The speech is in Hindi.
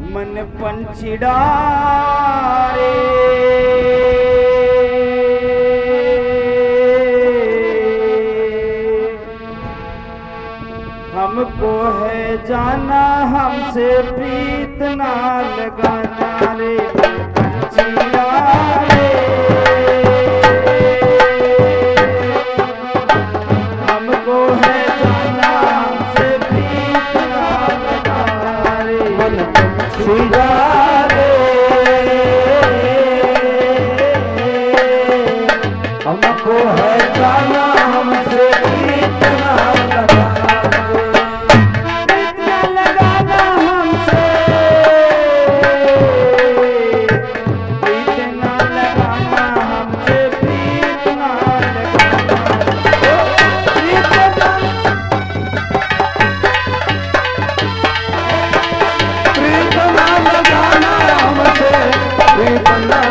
मन पंचिड़ा हमको है जाना हमसे प्रीत ना लगाना। हमको है जाना